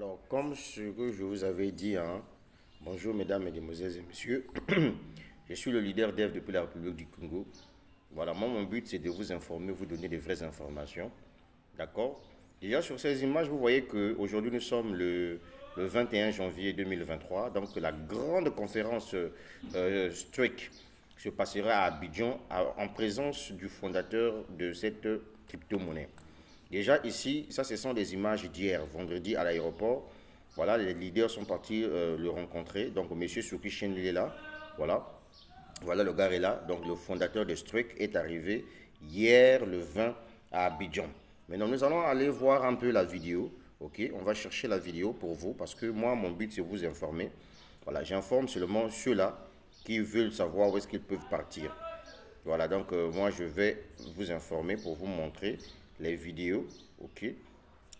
Alors, comme ce que je vous avais dit, hein, bonjour mesdames, mesdemoiselles et messieurs, je suis le leader d'EF depuis la République du Congo. Voilà, moi, mon but, c'est de vous informer, vous donner des vraies informations. D'accord? Déjà, sur ces images, vous voyez qu'aujourd'hui, nous sommes le, 21 janvier 2023. Donc, la grande conférence euh, se passera à Abidjan en présence du fondateur de cette crypto-monnaie. Déjà ici, ça ce sont des images d'hier, vendredi à l'aéroport. Voilà, les leaders sont partis euh, le rencontrer. Donc, M. Souki il est là. Voilà. Voilà, le gars est là. Donc, le fondateur de Struck est arrivé hier, le 20, à Abidjan. Maintenant, nous allons aller voir un peu la vidéo. OK? On va chercher la vidéo pour vous parce que moi, mon but, c'est vous informer. Voilà, j'informe seulement ceux-là qui veulent savoir où est-ce qu'ils peuvent partir. Voilà, donc euh, moi, je vais vous informer pour vous montrer les vidéos. OK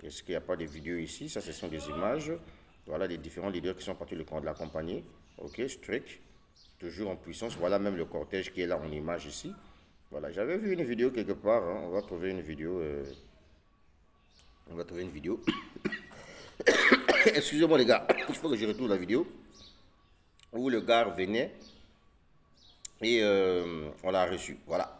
Est-ce qu'il n'y a pas de vidéos ici? Ça, ce sont des images. Voilà les différents leaders qui sont partis le camp de la compagnie. OK, strict. Toujours en puissance. Voilà même le cortège qui est là en image ici. Voilà, j'avais vu une vidéo quelque part. Hein. On va trouver une vidéo. Euh, on va trouver une vidéo. Excusez-moi les gars, il faut que je retourne la vidéo. Où le gars venait et euh, on l'a reçu. Voilà.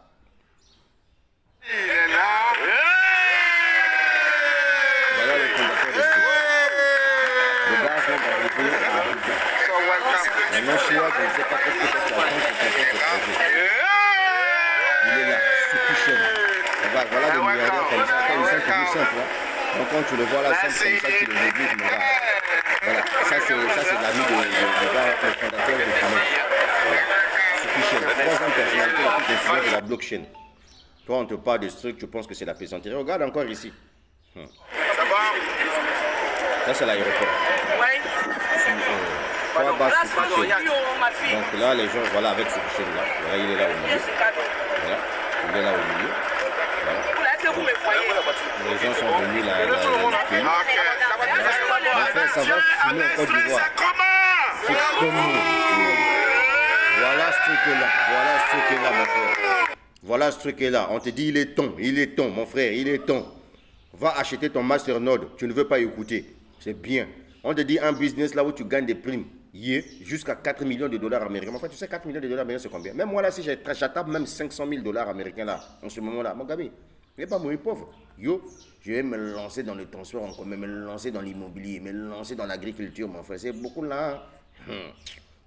Maintenant, je suis là, je ne sais pas qu'est-ce que tu as pour ce projet. Il est là, c'est Regarde, voilà des milliardaires comme ça. Quand ils sont toujours simples. Hein. Donc quand tu le vois là, simple comme ça, tu le négliges, mon gars. Voilà, ça c'est l'ami de, de, de, gars, le fondateur de Finance. Voilà. Sukichen, troisième personnalité la plus influente de la blockchain. Toi, on te parle de ce truc, tu penses que c'est la plaisanterie. Regarde encore ici. Hmm. Ça, c'est l'aéroport. Oui. Euh, pas bas Donc là, les gens, voilà, avec ce là, voilà, il est là au milieu. Voilà, il est là au milieu. Voilà. Les gens sont venus là, là, là, Enfin, ça va finir en Côte d'Ivoire. C'est comme Voilà ce truc là, voilà ce truc là, mon frère. Voilà ce truc là. On te dit, il est ton, il est ton, mon frère, il est ton. Va acheter ton masternode, tu ne veux pas écouter. C'est bien. On te dit un business là où tu gagnes des primes jusqu'à 4 millions de dollars américains. Enfin, tu sais, 4 millions de dollars américains, c'est combien? Même moi, là, si j'attrape même 500 000 dollars américains, là, en ce moment-là, mon gars, je vais pas mourir pauvre. Yo, je vais me lancer dans le transport me lancer dans l'immobilier, me lancer dans l'agriculture, mon frère. C'est beaucoup là. Hein.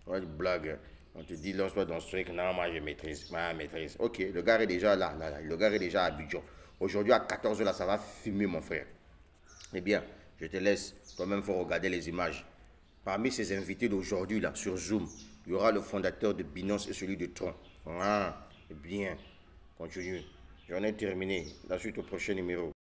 Hum. blague. Hein. On te dit, lance-toi dans ce truc. Non, moi, je maîtrise. Moi, maîtrise. Ok, le gars est déjà là. Le gars est déjà à Abidjan. Aujourd'hui, à 14h, là, ça va fumer, mon frère. Eh bien, je te laisse. Toi-même, il faut regarder les images. Parmi ces invités d'aujourd'hui, là, sur Zoom, il y aura le fondateur de Binance et celui de Tron. Ah, bien. Continue. J'en ai terminé. La suite au prochain numéro.